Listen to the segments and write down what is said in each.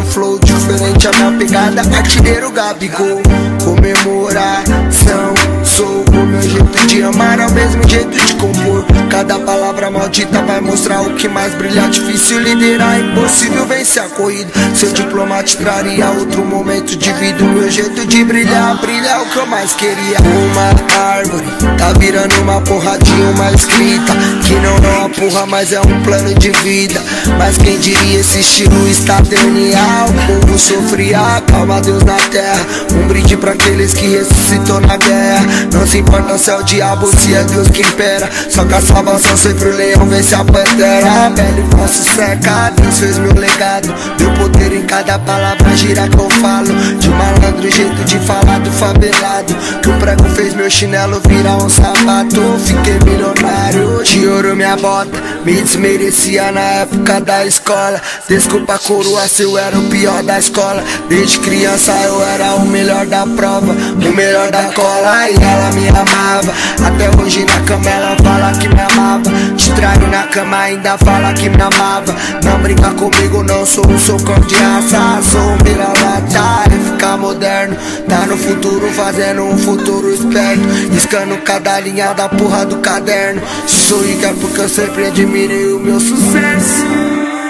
flow diferente, a minha pegada Artilheiro Gabigol, comemoração Sou o meu jeito de amar, ao mesmo jeito de compor. Cada palavra maldita vai mostrar o que mais brilha. Difícil liderar, impossível vencer a corrida. Seu diploma te traria outro momento de vida. O meu jeito de brilhar, brilhar é o que eu mais queria. Uma árvore, tá virando uma porradinha, uma escrita. Que não é uma porra, mas é um plano de vida. Mas quem diria esse estilo está DNA O povo sofria, calma Deus na terra. Um brinde para aqueles que ressuscitou na guerra não se importa se é o diabo, se é Deus que impera. Só que a salvação sempre o leão vence a pantera. A pele falso seca, Deus fez meu legado. Deu poder em cada palavra, gira que eu falo. De malandro, jeito de falar do favelado Que o prego fez meu chinelo virar um sapato. Fiquei milionário, de ouro minha bota. Me desmerecia na época da escola. Desculpa coroa se eu era o pior da escola. Desde criança eu era o melhor da prova O melhor da cola. E ela me amava. Até hoje na cama ela fala que me amava. Te trago na cama ainda fala que me amava. Não brinca comigo não sou um socão de raça Sou um vira-lata e ficar moderno. Tá no futuro fazendo um futuro esperto. Riscando cada linha da porra do caderno. Sou rica é porque eu sempre admirei o meu sucesso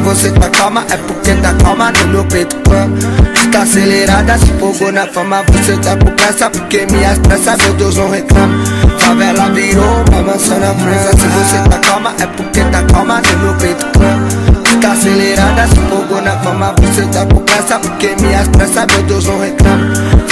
você tá calma, é porque tá calma no meu peito. Plano Fica acelerada, se fogou na fama Você tá com pressa, porque minhas pressas Meu Deus, não reclama. Favela virou uma maçã na França Se você tá calma, é porque tá calma no meu peito. Plano Fica acelerada, se fogou na fama Você tá com pressa, porque minhas pressas Meu Deus, não reclama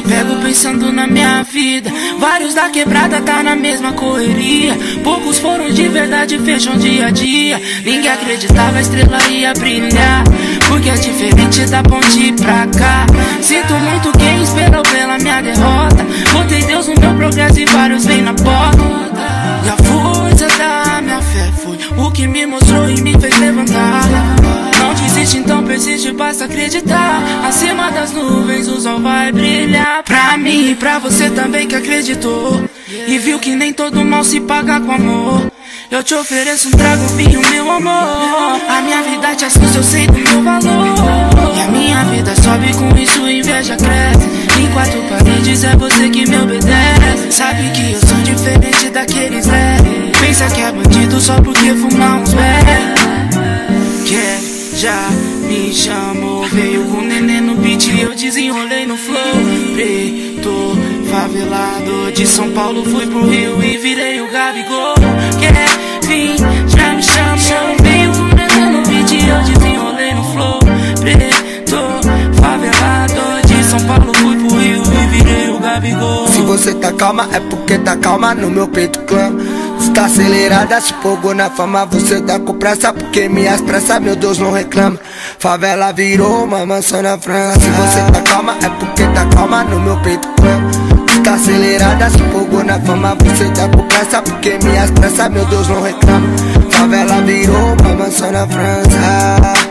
pego pensando na minha vida. Vários da quebrada tá na mesma correria. Poucos foram de verdade, fecham dia a dia. Ninguém acreditava a estrela ia brilhar. Porque é diferente da ponte pra cá. Sinto muito quem esperou pela minha derrota. Botei Deus no meu progresso e vários vêm na porta. E a força da minha fé foi o que me mostrou e me fez persiste, basta acreditar Acima das nuvens o sol vai brilhar Pra mim e pra você também que acreditou. E viu que nem todo mal se paga com amor. Eu te ofereço um trago, vinho, meu amor. A minha vida te assusta, eu sei do meu valor. E a minha vida sobe com isso, inveja cresce. Em quatro paredes é você que me obedece. Sabe que eu sou diferente daqueles leves Pensa que é bandido só porque fumar uns pés Que já me chamou Veio com neném no beat e eu desenrolei no flow. Preto, favelado de São Paulo Fui pro Rio e virei o Gabigol. Quer vir, já me chamou. Veio com neném no beat e eu desenrolei no flow. Preto, favelado de São Paulo Fui pro Rio e virei o Gabigol. Se você tá calma é porque tá calma no meu peito clama Está acelerada, se fogou na fama Você tá com pressa porque minhas pressas Meu Deus não reclama Favela virou uma mansão na França. Se você tá calma é porque tá calma no meu peito. Está acelerada, se fogou na fama. Você tá com pressa porque minhas pressas Meu Deus não reclama. Favela virou uma mansão na França